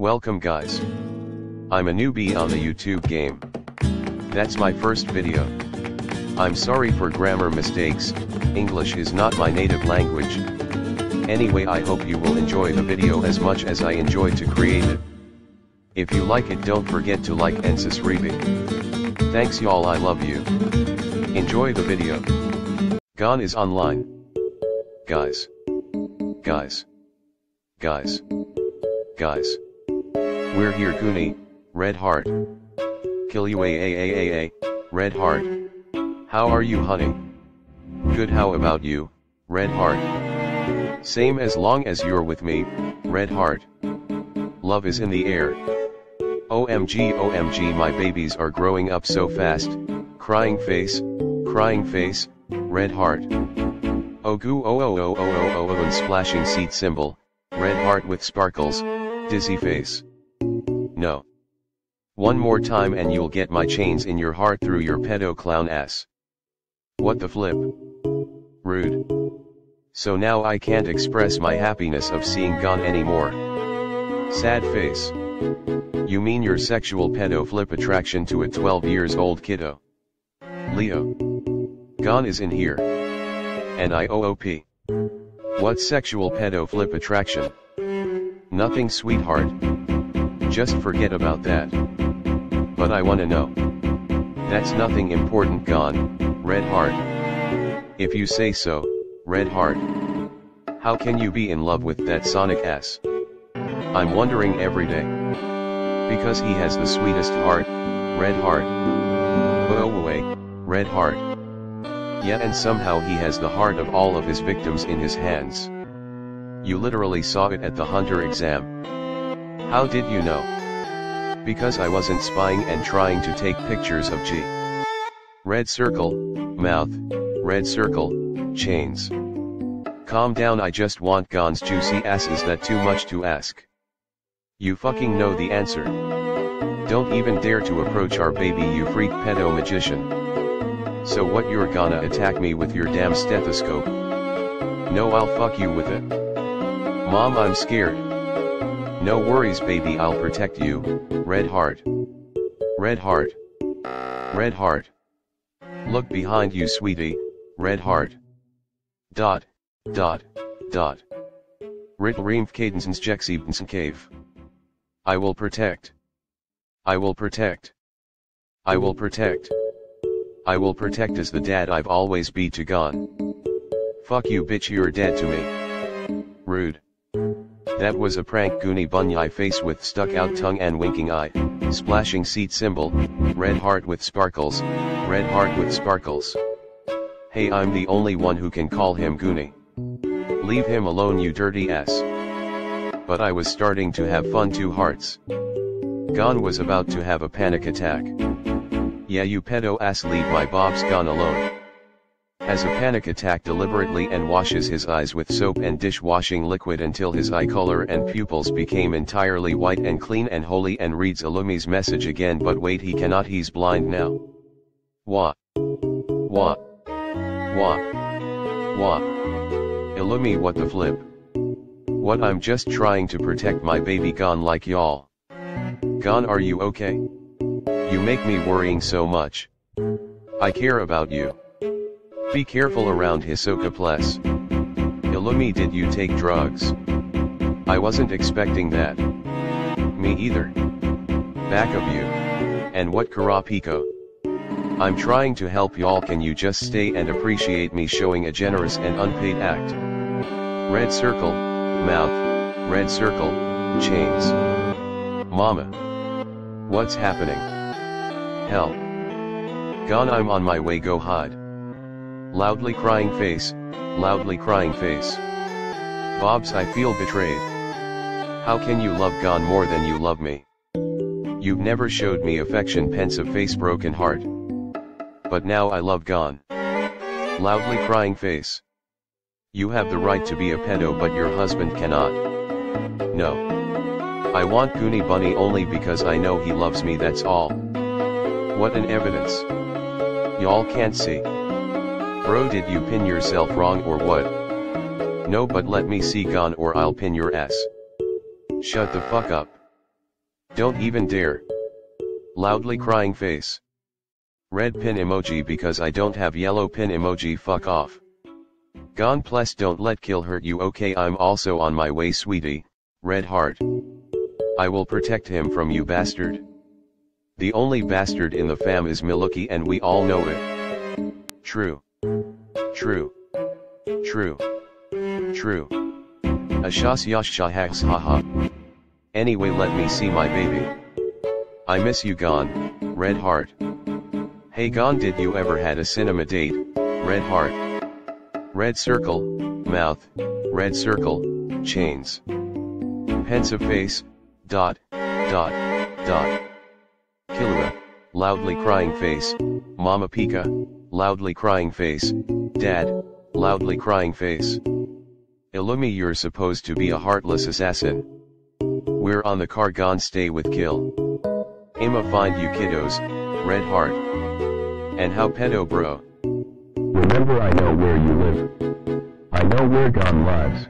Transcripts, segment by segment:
Welcome guys. I'm a newbie on the YouTube game. That's my first video. I'm sorry for grammar mistakes, English is not my native language. Anyway I hope you will enjoy the video as much as I enjoy to create it. If you like it don't forget to like and subscribe. Thanks y'all I love you. Enjoy the video. Gon is online. Guys. Guys. Guys. Guys. We're here Goonie, Red Heart. Kill you a a a a Red Heart. How are you hunting? Good how about you, Red Heart? Same as long as you're with me, Red Heart. Love is in the air. OMG OMG my babies are growing up so fast, crying face, crying face, red heart. Oh oh oh oh oh oh oh oh and splashing seat symbol, red heart with sparkles, dizzy face. No. One more time and you'll get my chains in your heart through your pedo clown ass. What the flip? Rude. So now I can't express my happiness of seeing Gon anymore. Sad face. You mean your sexual pedo flip attraction to a 12 years old kiddo? Leo. Gon is in here. And I OOP. What sexual pedo flip attraction? Nothing sweetheart. Just forget about that. But I wanna know. That's nothing important Gon, red heart. If you say so, red heart. How can you be in love with that Sonic S? I'm wondering every day. Because he has the sweetest heart, red heart. Oh wait, red heart. Yet and somehow he has the heart of all of his victims in his hands. You literally saw it at the Hunter exam. How did you know? Because I wasn't spying and trying to take pictures of G. Red circle, mouth, red circle, chains. Calm down I just want Gon's juicy ass is that too much to ask? You fucking know the answer. Don't even dare to approach our baby you freak pedo magician. So what you're gonna attack me with your damn stethoscope? No I'll fuck you with it. Mom I'm scared. No worries baby I'll protect you, red heart. Red heart. Red heart. Look behind you sweetie, red heart. Dot. Dot. Dot. Rit reemf cadensens jexibnsen cave. I will protect. I will protect. I will protect. I will protect as the dad I've always be to Gon. Fuck you bitch you're dead to me. Rude. That was a prank Goonie Bunyai face with stuck out tongue and winking eye, splashing seat symbol, red heart with sparkles, red heart with sparkles. Hey I'm the only one who can call him Goonie. Leave him alone you dirty ass but I was starting to have fun two hearts. Gon was about to have a panic attack. Yeah you pedo ass leave my Bob's Gon alone. Has a panic attack deliberately and washes his eyes with soap and dishwashing liquid until his eye color and pupils became entirely white and clean and holy and reads Illumi's message again but wait he cannot he's blind now. Wah. Wah. Wah. Wah. Illumi what the flip. What I'm just trying to protect my baby Gon like y'all. Gon are you okay? You make me worrying so much. I care about you. Be careful around Hisoka plus. Illumi did you take drugs? I wasn't expecting that. Me either. Back of you. And what Karapiko? I'm trying to help y'all can you just stay and appreciate me showing a generous and unpaid act. Red circle, mouth, red circle, chains. Mama. What's happening? Hell. Gon I'm on my way go hide. Loudly crying face, loudly crying face. Bobs I feel betrayed. How can you love Gon more than you love me? You've never showed me affection pensive face broken heart. But now I love Gon. Loudly crying face. You have the right to be a pedo but your husband cannot. No. I want Goonie Bunny only because I know he loves me that's all. What an evidence. Y'all can't see. Bro did you pin yourself wrong or what? No but let me see Gon or I'll pin your ass. Shut the fuck up. Don't even dare. Loudly crying face. Red pin emoji because I don't have yellow pin emoji fuck off. Gon plus don't let kill hurt you okay I'm also on my way sweetie, red heart. I will protect him from you bastard. The only bastard in the fam is Milluki and we all know it. True. True. True. True. Ashas yash shahaks haha. Anyway let me see my baby. I miss you Gon, red heart. Hey Gon did you ever had a cinema date, red heart. Red circle, mouth, red circle, chains. Pensive face, dot, dot, dot. Killua, loudly crying face, Mama Pika, loudly crying face, Dad, loudly crying face. Illumi you're supposed to be a heartless assassin. We're on the car Gon stay with kill. I'ma find you kiddos, red heart. And how pedo bro? Remember I know where you live. I know where Gon lives.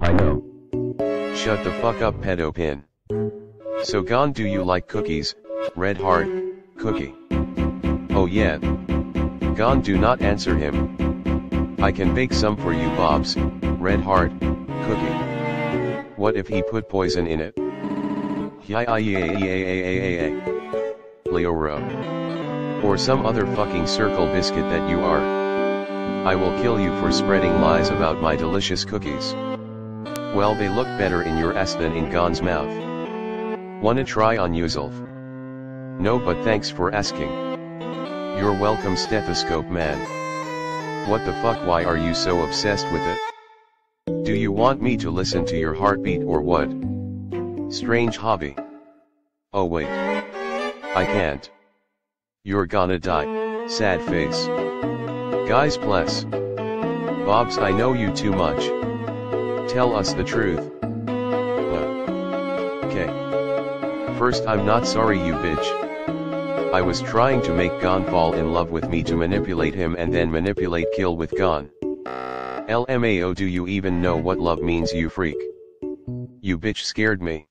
I know. Shut the fuck up pedo pin. So Gon do you like cookies, red heart, cookie? Oh yeah. Gon do not answer him. I can bake some for you Bobs, red heart, cookie. What if he put poison in it? Leorio. Or some other fucking circle biscuit that you are. I will kill you for spreading lies about my delicious cookies. Well they look better in your ass than in Gon's mouth. Wanna try on Yuzulf? No but thanks for asking. You're welcome stethoscope man. What the fuck why are you so obsessed with it? Do you want me to listen to your heartbeat or what? Strange hobby. Oh wait. I can't. You're gonna die, sad face. Guys bless. Bobs I know you too much. Tell us the truth. Uh. Okay. First I'm not sorry you bitch. I was trying to make Gon fall in love with me to manipulate him and then manipulate kill with Gon. LMAO do you even know what love means you freak? You bitch scared me.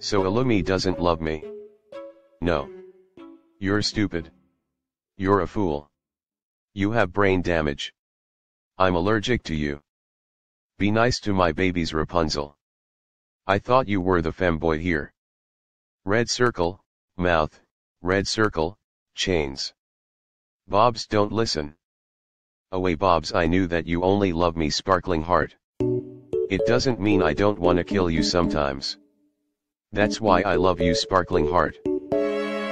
So Illumi doesn't love me. No. You're stupid. You're a fool. You have brain damage. I'm allergic to you. Be nice to my baby's Rapunzel. I thought you were the femboy here. Red circle, mouth, red circle, chains. Bobs don't listen. Away Bobs I knew that you only love me sparkling heart. It doesn't mean I don't wanna kill you sometimes. That's why I love you sparkling heart.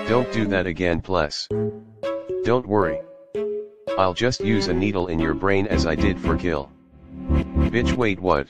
Don't do that again plus. Don't worry. I'll just use a needle in your brain as I did for kill. Bitch wait what?